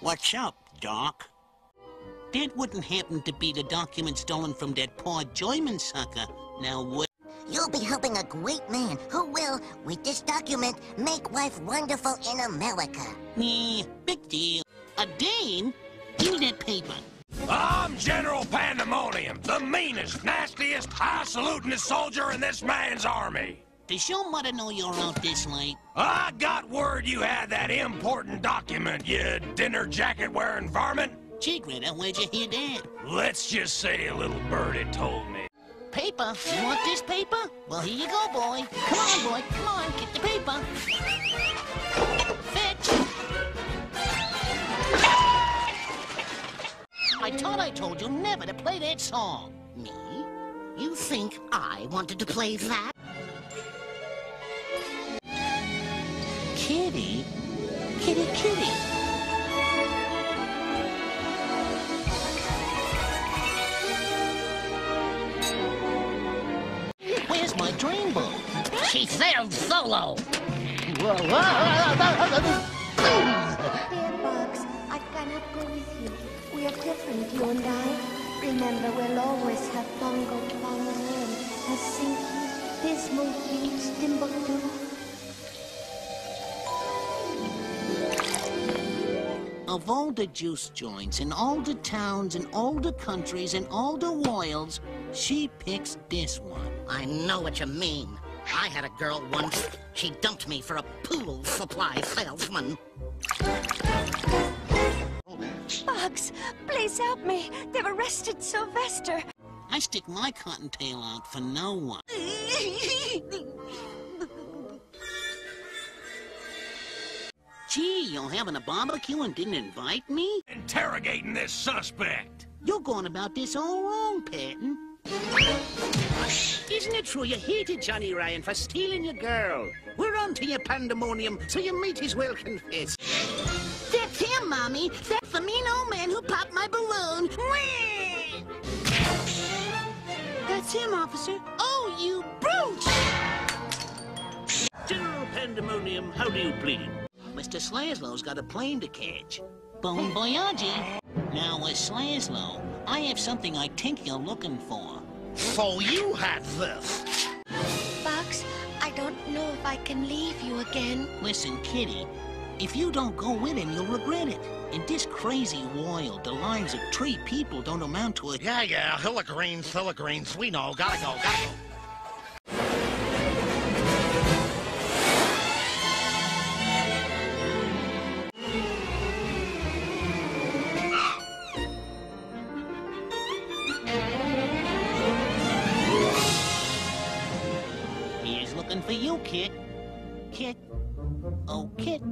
What's up, Doc? That wouldn't happen to be the document stolen from that poor Joyman sucker, now would You'll be helping a great man who will, with this document, make life wonderful in America. Me, big deal. A Dane? Give me that paper. I'm General Pandemonium, the meanest, nastiest, high-salutingest soldier in this man's army. Does your mother know you're out this late? I got word you had that important document, you dinner jacket-wearing varmint. Gee, Greta, where'd you hear that? Let's just say a little birdie told me. Paper? You want this paper? Well, here you go, boy. Come on, boy. Come on, get the paper. I told you never to play that song. Me? You think I wanted to play that? Kitty? Kitty, kitty. Where's my dreamboat? She sailed solo. We are different, you and I. Remember, we'll always have Bongo Bongo and Helsinki, Dismal Beach, Timbuktu. Of all the juice joints in all the towns in all the countries in all the worlds, she picks this one. I know what you mean. I had a girl once. She dumped me for a pool supply salesman. Bugs, please help me. They've arrested Sylvester. I stick my cottontail out for no one. Gee, you're having a barbecue and didn't invite me? Interrogating this suspect. You're going about this all wrong, Patton. Isn't it true you hated Johnny Ryan for stealing your girl? We're on to your pandemonium, so you might as well confess. That's Mommy. That's the mean old man who popped my balloon. Whee! That's him, officer. Oh, you brute! General Pandemonium, how do you plead? Mr. Slaslow's got a plane to catch. Bon voyage. Now, with Slaslow, I have something I think you're looking for. So you had this. Bugs, I don't know if I can leave you again. Listen, Kitty, if you don't go with him, you'll regret it. In this crazy world, the lives of three people don't amount to a... Yeah, yeah, Hilligreens, Hilligreens, we know, gotta go, gotta go. Here's looking for you, Kit. Kit. Oh, Kit.